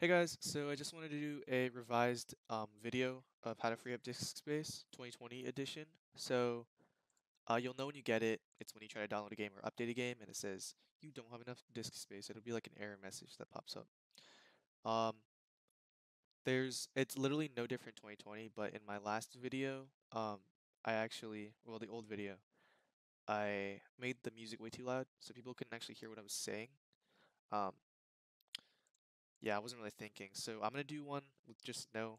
Hey guys, so I just wanted to do a revised um, video of how to free up disk space 2020 edition. So uh, you'll know when you get it, it's when you try to download a game or update a game and it says you don't have enough disk space. It'll be like an error message that pops up. Um, there's it's literally no different 2020, but in my last video, um, I actually, well the old video, I made the music way too loud so people couldn't actually hear what I was saying. Um, yeah, I wasn't really thinking. So I'm gonna do one with just no,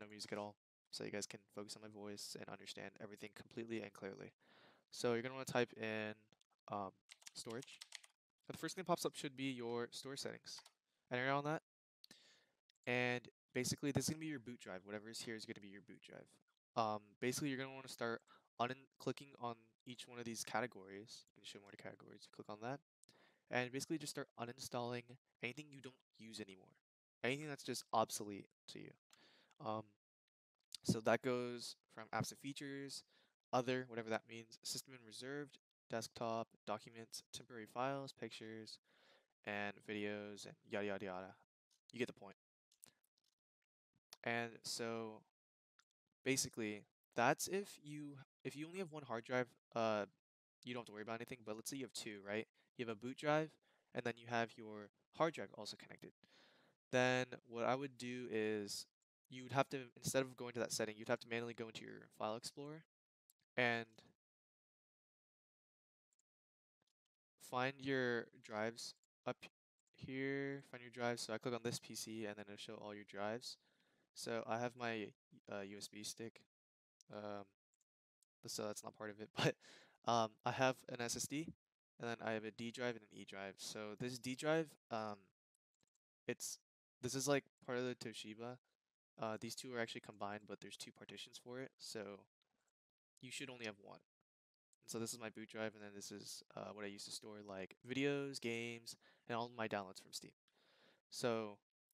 no music at all, so you guys can focus on my voice and understand everything completely and clearly. So you're gonna want to type in um, storage. The first thing that pops up should be your storage settings. Enter on that, and basically this is gonna be your boot drive. Whatever is here is gonna be your boot drive. Um, basically, you're gonna want to start un clicking on each one of these categories. You can show more categories. You click on that, and basically just start uninstalling anything you don't use anymore, anything that's just obsolete to you. Um, so that goes from apps and features, other, whatever that means, system and reserved, desktop, documents, temporary files, pictures, and videos, and yada yada yada. You get the point. And so basically that's if you if you only have one hard drive, uh, you don't have to worry about anything. But let's say you have two, right? You have a boot drive, and then you have your hard drive also connected. Then what I would do is you would have to instead of going to that setting, you'd have to manually go into your file explorer and find your drives up here, find your drives. So I click on this PC and then it'll show all your drives. So I have my uh, USB stick. Um, so that's not part of it, but um, I have an SSD and then I have a D drive and an E drive. So this D drive, um, it's this is like part of the Toshiba. Uh, these two are actually combined, but there's two partitions for it, so you should only have one. And so this is my boot drive, and then this is uh, what I use to store like videos, games, and all my downloads from Steam. So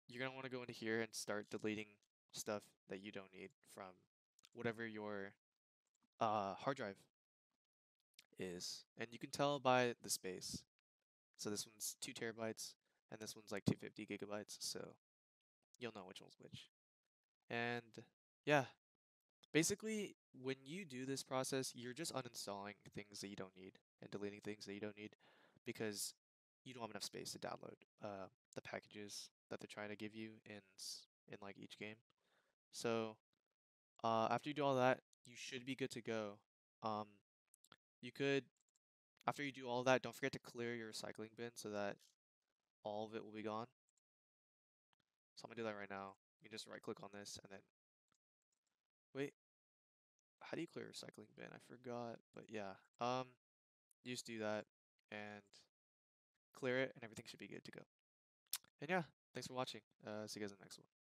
you're gonna want to go into here and start deleting stuff that you don't need from whatever your uh, hard drive is. And you can tell by the space. So this one's 2 terabytes, and this one's like 250 gigabytes, so you'll know which one's which. And yeah, basically, when you do this process, you're just uninstalling things that you don't need and deleting things that you don't need because you don't have enough space to download uh, the packages that they're trying to give you in in like each game. So uh, after you do all that, you should be good to go. Um, you could, after you do all that, don't forget to clear your recycling bin so that all of it will be gone. So I'm gonna do that right now. You just right click on this and then, wait, how do you clear recycling bin? I forgot, but yeah, um, you just do that and clear it and everything should be good to go. And yeah, thanks for watching. Uh, see you guys in the next one.